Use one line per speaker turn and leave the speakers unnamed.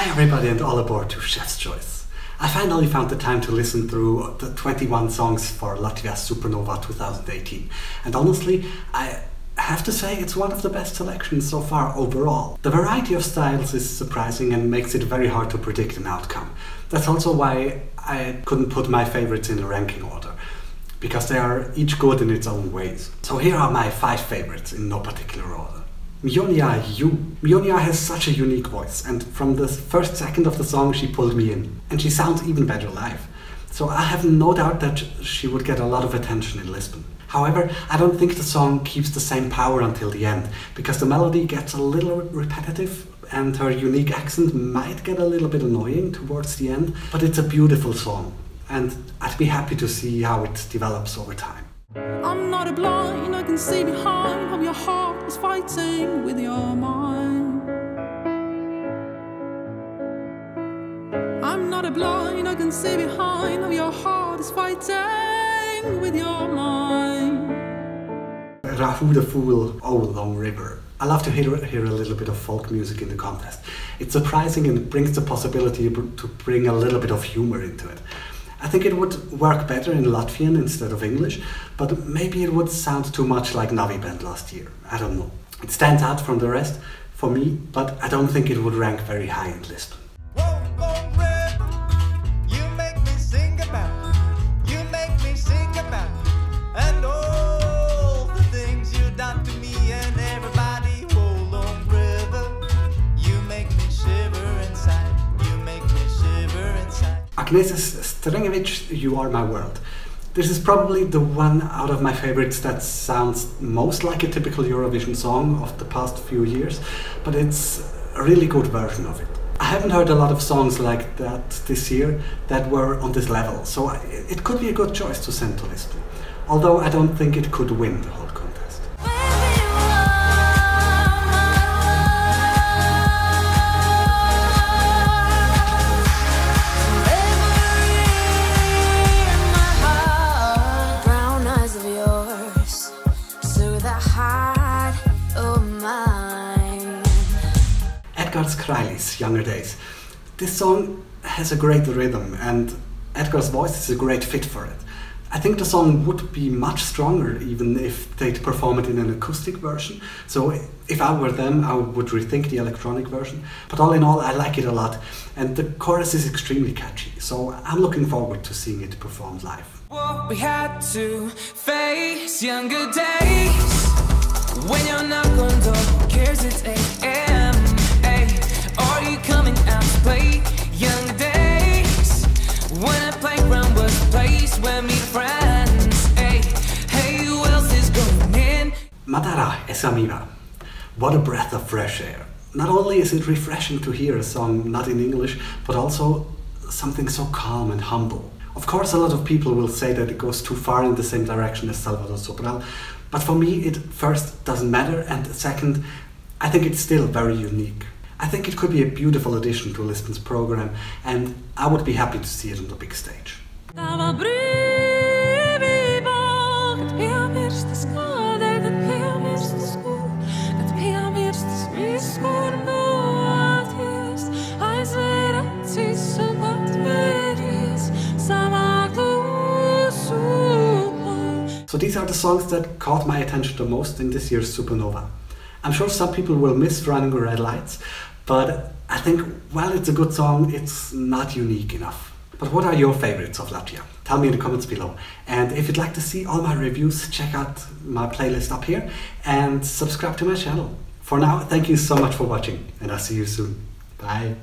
Hi everybody and all aboard to Chev's Choice. I finally found the time to listen through the 21 songs for Latvia Supernova 2018 and honestly I have to say it's one of the best selections so far overall. The variety of styles is surprising and makes it very hard to predict an outcome. That's also why I couldn't put my favorites in a ranking order because they are each good in its own ways. So here are my five favorites in no particular order. Mionia You. Mionia has such a unique voice, and from the first second of the song, she pulled me in. And she sounds even better live. So I have no doubt that she would get a lot of attention in Lisbon. However, I don't think the song keeps the same power until the end, because the melody gets a little repetitive and her unique accent might get a little bit annoying towards the end, but it's a beautiful song, and I'd be happy to see how it develops over time.
I'm not a blind, I can see behind how your heart is fighting with your mind. I'm not a blind, I can see behind how your heart is fighting with your mind.
Rahu the Fool, Oh Long River. I love to hear, hear a little bit of folk music in the contest. It's surprising and it brings the possibility to bring a little bit of humor into it. I think it would work better in Latvian instead of English, but maybe it would sound too much like Navi Band last year. I don't know. It stands out from the rest for me, but I don't think it would rank very high in Lisbon. Agnese Stengrevics, You Are My World. This is probably the one out of my favorites that sounds most like a typical Eurovision song of the past few years, but it's a really good version of it. I haven't heard a lot of songs like that this year that were on this level, so it could be a good choice to send to Lisbon. Although I don't think it could win the whole Edgars Kreilis, Younger Days. This song has a great rhythm and Edgar's voice is a great fit for it. I think the song would be much stronger even if they'd perform it in an acoustic version. So if I were them, I would rethink the electronic version. But all in all, I like it a lot. And the chorus is extremely catchy. So I'm looking forward to seeing it performed live.
we had to face younger days when you're not going cares it's 8 a.m. Are you coming out to play younger days? When a playground was a place where friends. Hey, hey, who else is going in?
Madara Esamība. What a breath of fresh air. Not only is it refreshing to hear a song not in English, but also something so calm and humble. Of course, a lot of people will say that it goes too far in the same direction as Salvador Sobral, but for me, it first doesn't matter, and second, I think it's still very unique. I think it could be a beautiful addition to Lisbon's program, and I would be happy to see it on the big stage. So these are the songs that caught my attention the most in this year's Supernova. I'm sure some people will miss Running Red Lights, but I think while it's a good song, it's not unique enough. But what are your favorites of Latvia? Tell me in the comments below. And if you'd like to see all my reviews, check out my playlist up here and subscribe to my channel. For now, thank you so much for watching and I'll see you soon. Bye.